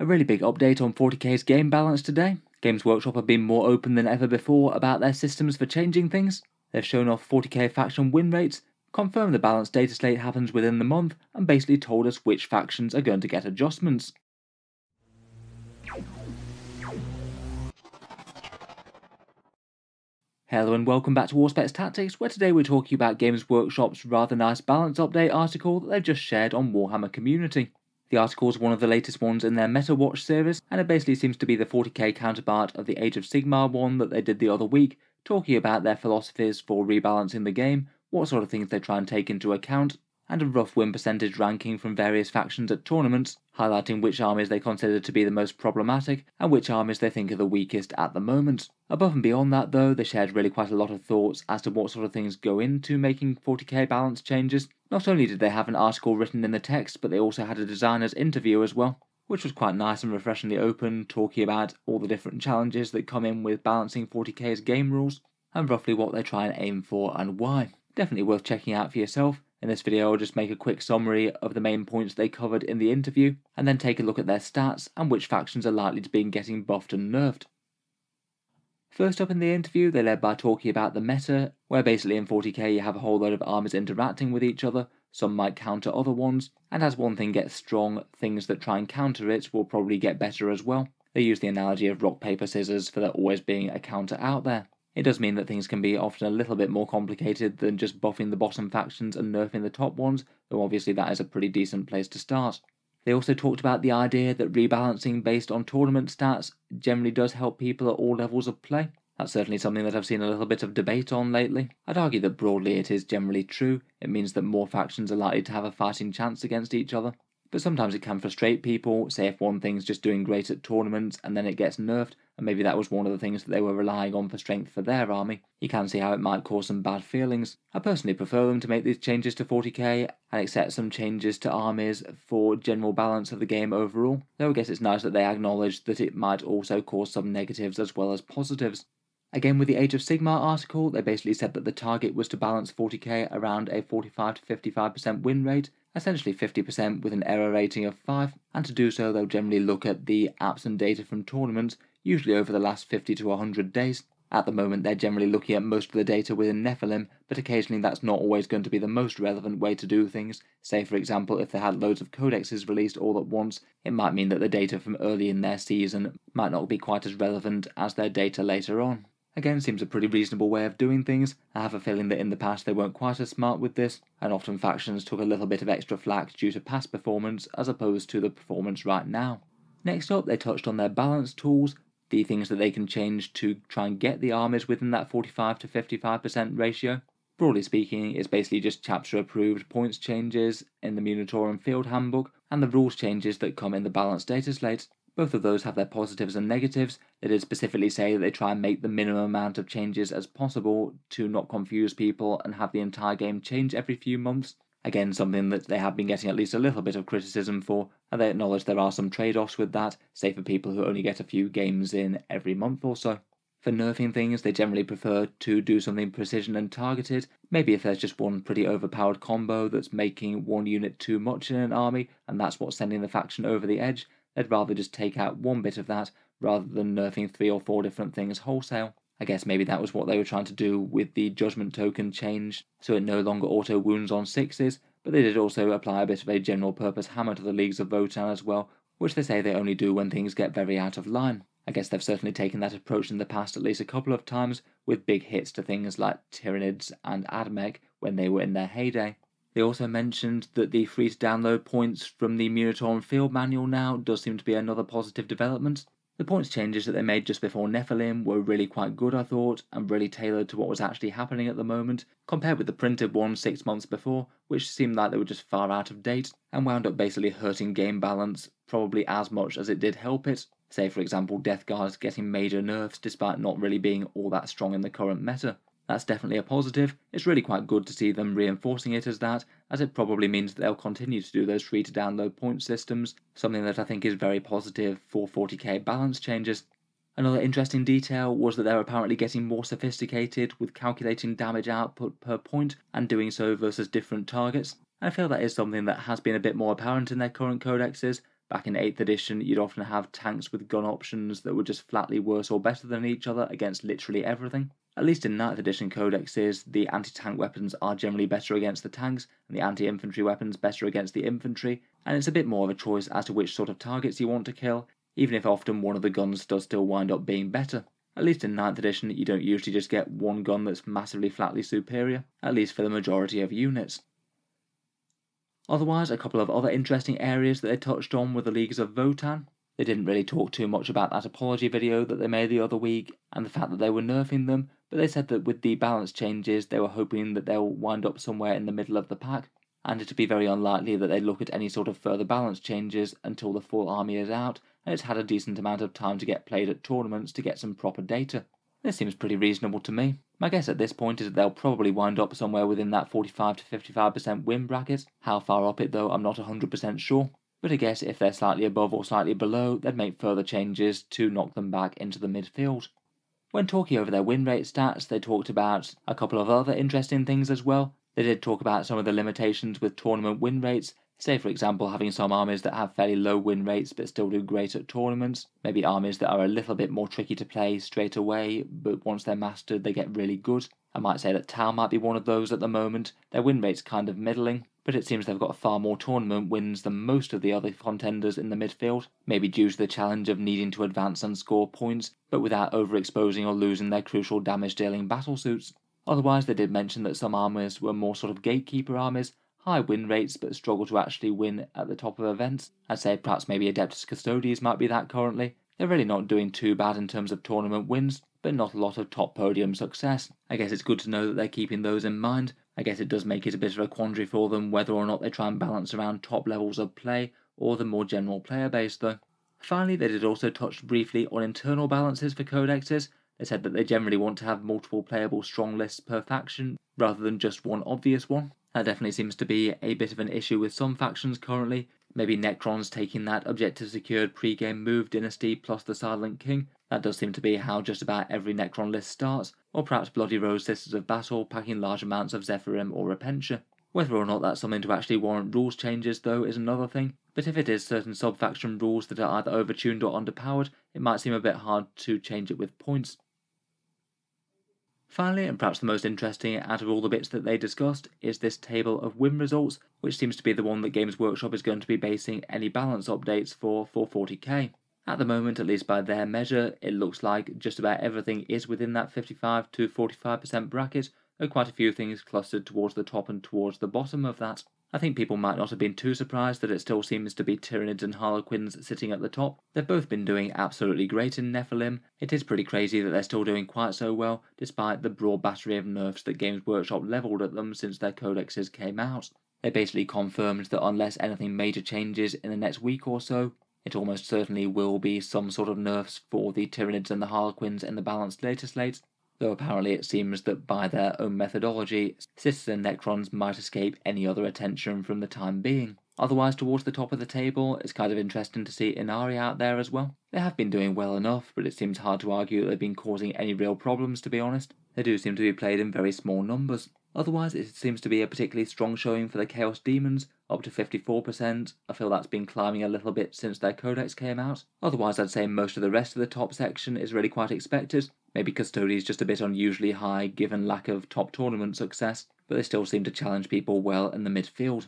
A really big update on 40k's game balance today. Games Workshop have been more open than ever before about their systems for changing things. They've shown off 40k faction win rates, confirmed the balance data slate happens within the month, and basically told us which factions are going to get adjustments. Hello and welcome back to Auspex Tactics, where today we're talking about Games Workshop's rather nice balance update article that they've just shared on Warhammer Community. The article is one of the latest ones in their Meta Watch series, and it basically seems to be the 40k counterpart of the Age of Sigmar one that they did the other week, talking about their philosophies for rebalancing the game, what sort of things they try and take into account, and a rough win percentage ranking from various factions at tournaments, highlighting which armies they consider to be the most problematic and which armies they think are the weakest at the moment. Above and beyond that, though, they shared really quite a lot of thoughts as to what sort of things go into making 40k balance changes. Not only did they have an article written in the text, but they also had a designer's interview as well, which was quite nice and refreshingly open, talking about all the different challenges that come in with balancing 40k's game rules, and roughly what they try and aim for and why. Definitely worth checking out for yourself. In this video, I'll just make a quick summary of the main points they covered in the interview, and then take a look at their stats and which factions are likely to be getting buffed and nerfed. First up in the interview, they led by talking about the meta, where basically in 40k you have a whole load of armies interacting with each other, some might counter other ones, and as one thing gets strong, things that try and counter it will probably get better as well. They use the analogy of rock, paper, scissors for there always being a counter out there. It does mean that things can be often a little bit more complicated than just buffing the bottom factions and nerfing the top ones, though obviously that is a pretty decent place to start. They also talked about the idea that rebalancing based on tournament stats generally does help people at all levels of play. That's certainly something that I've seen a little bit of debate on lately. I'd argue that broadly it is generally true. It means that more factions are likely to have a fighting chance against each other. But sometimes it can frustrate people, say if one thing's just doing great at tournaments and then it gets nerfed, and maybe that was one of the things that they were relying on for strength for their army, you can see how it might cause some bad feelings. I personally prefer them to make these changes to 40k and accept some changes to armies for general balance of the game overall, though I guess it's nice that they acknowledge that it might also cause some negatives as well as positives. Again, with the Age of Sigmar article, they basically said that the target was to balance 40k around a 45 to 55% win rate, essentially 50% with an error rating of 5, and to do so they'll generally look at the apps and data from tournaments, usually over the last 50 to 100 days. At the moment they're generally looking at most of the data within Nephilim, but occasionally that's not always going to be the most relevant way to do things. Say for example if they had loads of codexes released all at once, it might mean that the data from early in their season might not be quite as relevant as their data later on. Again, seems a pretty reasonable way of doing things. I have a feeling that in the past they weren't quite as smart with this, and often factions took a little bit of extra flack due to past performance as opposed to the performance right now. Next up, they touched on their balance tools, the things that they can change to try and get the armies within that 45 to 55% ratio. Broadly speaking, it's basically just chapter approved points changes in the Munitorum Field Handbook and the rules changes that come in the balanced data slates. Both of those have their positives and negatives. They did specifically say that they try and make the minimum amount of changes as possible to not confuse people and have the entire game change every few months. Again, something that they have been getting at least a little bit of criticism for, and they acknowledge there are some trade offs with that, say for people who only get a few games in every month or so. For nerfing things, they generally prefer to do something precision and targeted. Maybe if there's just one pretty overpowered combo that's making one unit too much in an army, and that's what's sending the faction over the edge, they'd rather just take out one bit of that rather than nerfing three or four different things wholesale. I guess maybe that was what they were trying to do with the judgment token change, so it no longer auto wounds on sixes, but they did also apply a bit of a general purpose hammer to the Leagues of Votann as well, which they say they only do when things get very out of line. I guess they've certainly taken that approach in the past at least a couple of times, with big hits to things like Tyranids and Admech when they were in their heyday. They also mentioned that the free to download points from the Munitorum Field Manual now does seem to be another positive development. The points changes that they made just before Nephilim were really quite good, I thought, and really tailored to what was actually happening at the moment, compared with the printed one six months before, which seemed like they were just far out of date, and wound up basically hurting game balance probably as much as it did help it. Say, for example, Death Guards getting major nerfs despite not really being all that strong in the current meta. That's definitely a positive. It's really quite good to see them reinforcing it as that, as it probably means that they'll continue to do those free to download point systems, something that I think is very positive for 40k balance changes. Another interesting detail was that they're apparently getting more sophisticated with calculating damage output per point and doing so versus different targets. I feel that is something that has been a bit more apparent in their current codexes, Back in 8th edition, you'd often have tanks with gun options that were just flatly worse or better than each other against literally everything. At least in 9th edition codexes, the anti tank weapons are generally better against the tanks, and the anti infantry weapons better against the infantry, and it's a bit more of a choice as to which sort of targets you want to kill, even if often one of the guns does still wind up being better. At least in 9th edition, you don't usually just get one gun that's massively flatly superior, at least for the majority of units. Otherwise, a couple of other interesting areas that they touched on were the Leagues of Votann. They didn't really talk too much about that apology video that they made the other week and the fact that they were nerfing them, but they said that with the balance changes, they were hoping that they'll wind up somewhere in the middle of the pack, and it'd be very unlikely that they'd look at any sort of further balance changes until the full army is out and it's had a decent amount of time to get played at tournaments to get some proper data. This seems pretty reasonable to me. My guess at this point is that they'll probably wind up somewhere within that 45 to 55% win bracket. How far up it though, I'm not 100% sure. But I guess if they're slightly above or slightly below, they'd make further changes to knock them back into the midfield. When talking over their win rate stats, they talked about a couple of other interesting things as well. They did talk about some of the limitations with tournament win rates, say for example having some armies that have fairly low win rates but still do great at tournaments, maybe armies that are a little bit more tricky to play straight away, but once they're mastered they get really good. I might say that Tau might be one of those at the moment. Their win rate's kind of middling, but it seems they've got far more tournament wins than most of the other contenders in the midfield, maybe due to the challenge of needing to advance and score points, but without overexposing or losing their crucial damage dealing battle suits. Otherwise, they did mention that some armies were more sort of gatekeeper armies, high win rates but struggle to actually win at the top of events. I'd say perhaps maybe Adeptus Custodes might be that currently. They're really not doing too bad in terms of tournament wins, but not a lot of top podium success. I guess it's good to know that they're keeping those in mind, I guess it does make it a bit of a quandary for them whether or not they try and balance around top levels of play or the more general player base though. Finally, they did also touch briefly on internal balances for codexes. They said that they generally want to have multiple playable strong lists per faction rather than just one obvious one. That definitely seems to be a bit of an issue with some factions currently. Maybe Necrons taking that objective secured pre-game move dynasty plus the Silent King that does seem to be how just about every Necron list starts, or perhaps Bloody Rose Sisters of Battle packing large amounts of Zephyrim or Repentia. Whether or not that's something to actually warrant rules changes, though, is another thing, but if it is certain sub-faction rules that are either overtuned or underpowered, it might seem a bit hard to change it with points. Finally, and perhaps the most interesting out of all the bits that they discussed, is this table of win results, which seems to be the one that Games Workshop is going to be basing any balance updates for for 40k. At the moment, at least by their measure, it looks like just about everything is within that 55 to 45% bracket, though quite a few things clustered towards the top and towards the bottom of that. I think people might not have been too surprised that it still seems to be Tyranids and Harlequins sitting at the top. They've both been doing absolutely great in Nephilim. It is pretty crazy that they're still doing quite so well, despite the broad battery of nerfs that Games Workshop levelled at them since their codexes came out. They basically confirmed that unless anything major changes in the next week or so, it almost certainly will be some sort of nerfs for the Tyranids and the Harlequins in the balanced data slates, though apparently it seems that by their own methodology, and Necrons might escape any other attention from the time being. Otherwise, towards the top of the table, it's kind of interesting to see Ynnari out there as well. They have been doing well enough, but it seems hard to argue that they've been causing any real problems, to be honest. They do seem to be played in very small numbers. Otherwise, it seems to be a particularly strong showing for the Chaos Daemons, up to 54%. I feel that's been climbing a little bit since their codex came out. Otherwise, I'd say most of the rest of the top section is really quite expected. Maybe Custodes just a bit unusually high given lack of top tournament success, but they still seem to challenge people well in the midfield.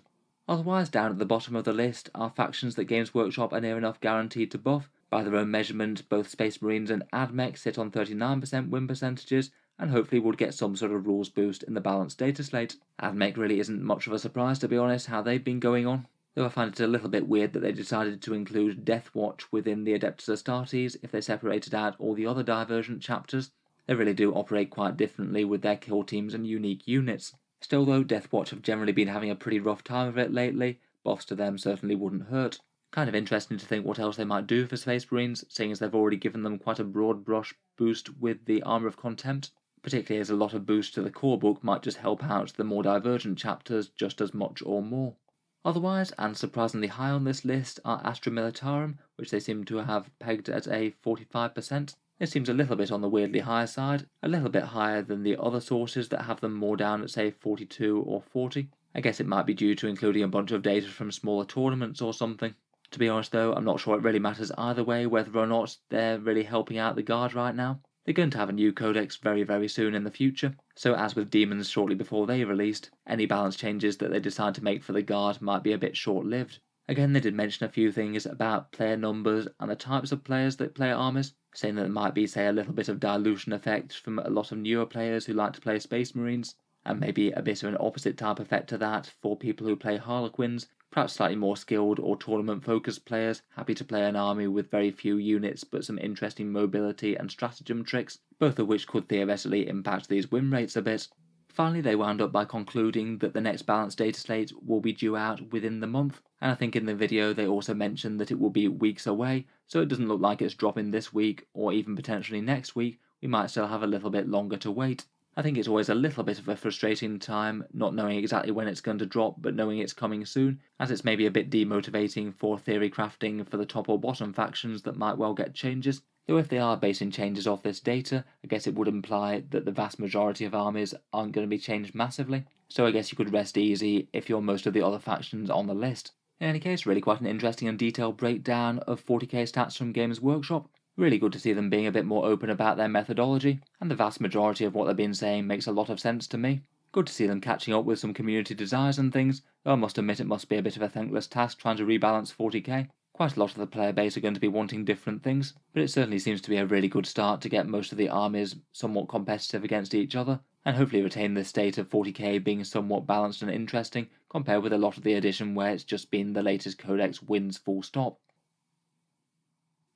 Otherwise, down at the bottom of the list are factions that Games Workshop are near enough guaranteed to buff. By their own measurement, both Space Marines and AdMech sit on 39% win percentages, and hopefully would get some sort of rules boost in the balanced data slate. AdMech really isn't much of a surprise to be honest how they've been going on. Though I find it a little bit weird that they decided to include Deathwatch within the Adeptus Astartes if they separated out all the other divergent chapters. They really do operate quite differently with their kill teams and unique units. Still though, Deathwatch have generally been having a pretty rough time of it lately, buffs to them certainly wouldn't hurt. Kind of interesting to think what else they might do for Space Marines, seeing as they've already given them quite a broad brush boost with the Armour of Contempt particularly as a lot of boost to the core book might just help out the more divergent chapters just as much or more. Otherwise, and surprisingly high on this list, are Astra Militarum, which they seem to have pegged at a 45%. It seems a little bit on the weirdly higher side, a little bit higher than the other sources that have them more down at say 42 or 40. I guess it might be due to including a bunch of data from smaller tournaments or something. To be honest though, I'm not sure it really matters either way whether or not they're really helping out the guard right now. They're going to have a new codex very very soon in the future, so as with demons shortly before they released, any balance changes that they decide to make for the guard might be a bit short lived. Again, they did mention a few things about player numbers and the types of players that play armies, saying that there might be, say, a little bit of dilution effect from a lot of newer players who like to play Space Marines, and maybe a bit of an opposite type effect to that for people who play Harlequins, perhaps slightly more skilled or tournament focused players happy to play an army with very few units but some interesting mobility and stratagem tricks, both of which could theoretically impact these win rates a bit. Finally, they wound up by concluding that the next balance data slate will be due out within the month, and I think in the video they also mentioned that it will be weeks away, so it doesn't look like it's dropping this week or even potentially next week, we might still have a little bit longer to wait. I think it's always a little bit of a frustrating time not knowing exactly when it's going to drop but knowing it's coming soon, as it's maybe a bit demotivating for theory crafting for the top or bottom factions that might well get changes, Though if they are basing changes off this data, I guess it would imply that the vast majority of armies aren't going to be changed massively. So I guess you could rest easy if you're most of the other factions on the list. In any case, really quite an interesting and detailed breakdown of 40k stats from Games Workshop. Really good to see them being a bit more open about their methodology, and the vast majority of what they've been saying makes a lot of sense to me. Good to see them catching up with some community desires and things, though I must admit it must be a bit of a thankless task trying to rebalance 40k. Quite a lot of the player base are going to be wanting different things, but it certainly seems to be a really good start to get most of the armies somewhat competitive against each other, and hopefully retain the state of 40k being somewhat balanced and interesting, compared with a lot of the edition where it's just been the latest codex wins full stop.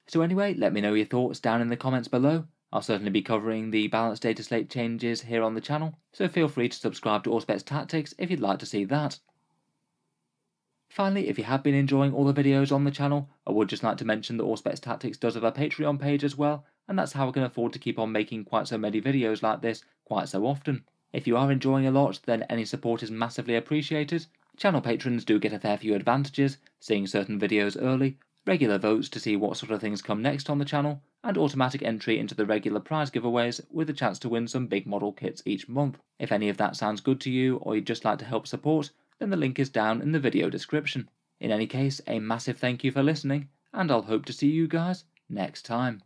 So anyway, let me know your thoughts down in the comments below. I'll certainly be covering the balanced data slate changes here on the channel, so feel free to subscribe to Auspex Tactics if you'd like to see that. Finally, if you have been enjoying all the videos on the channel, I would just like to mention that Auspex Tactics does have a Patreon page as well, and that's how I can afford to keep on making quite so many videos like this quite so often. If you are enjoying a lot, then any support is massively appreciated. Channel patrons do get a fair few advantages, seeing certain videos early, regular votes to see what sort of things come next on the channel, and automatic entry into the regular prize giveaways with a chance to win some big model kits each month. If any of that sounds good to you, or you'd just like to help support, then the link is down in the video description. In any case, a massive thank you for listening, and I'll hope to see you guys next time.